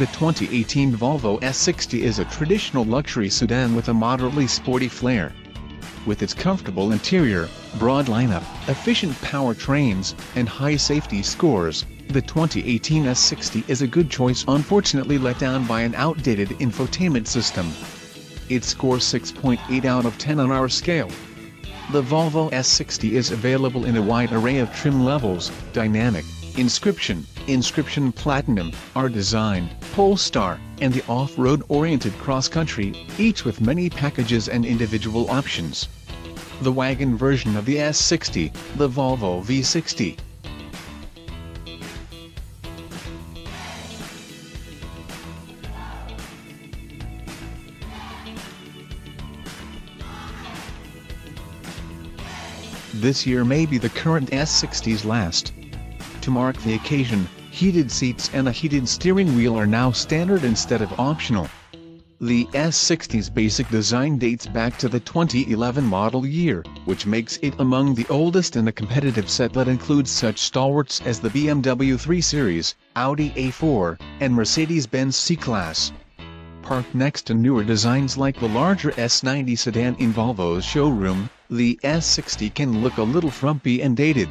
The 2018 Volvo S60 is a traditional luxury sedan with a moderately sporty flair. With its comfortable interior, broad lineup, efficient powertrains, and high safety scores, the 2018 S60 is a good choice unfortunately let down by an outdated infotainment system. It scores 6.8 out of 10 on our scale. The Volvo S60 is available in a wide array of trim levels, dynamic, inscription, inscription platinum, R-Design, Polestar, and the off-road oriented cross-country, each with many packages and individual options. The wagon version of the S60, the Volvo V60, This year may be the current S60's last. To mark the occasion, heated seats and a heated steering wheel are now standard instead of optional. The S60's basic design dates back to the 2011 model year, which makes it among the oldest in a competitive set that includes such stalwarts as the BMW 3 Series, Audi A4, and Mercedes-Benz C-Class. Parked next to newer designs like the larger S90 sedan in Volvo's showroom, the S60 can look a little frumpy and dated.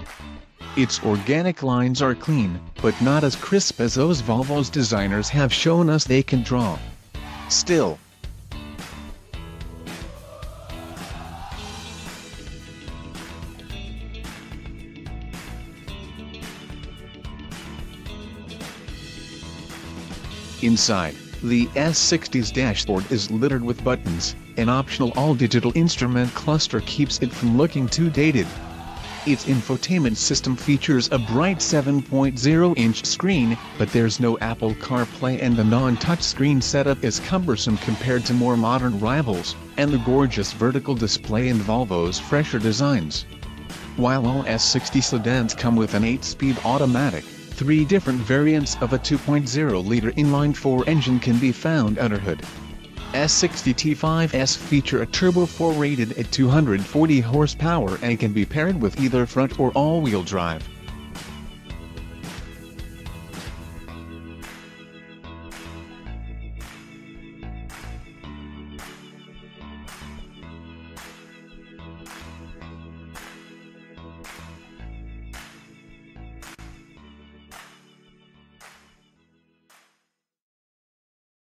Its organic lines are clean, but not as crisp as those Volvo's designers have shown us they can draw. Still, Inside, the S60's dashboard is littered with buttons, an optional all-digital instrument cluster keeps it from looking too dated. Its infotainment system features a bright 7.0-inch screen, but there's no Apple CarPlay and the non-touchscreen setup is cumbersome compared to more modern rivals, and the gorgeous vertical display in Volvo's fresher designs. While all S60 sedans come with an 8-speed automatic, three different variants of a 2.0-liter inline-4 engine can be found under hood. S60 T5S feature a turbo 4 rated at 240 horsepower and can be paired with either front or all-wheel drive.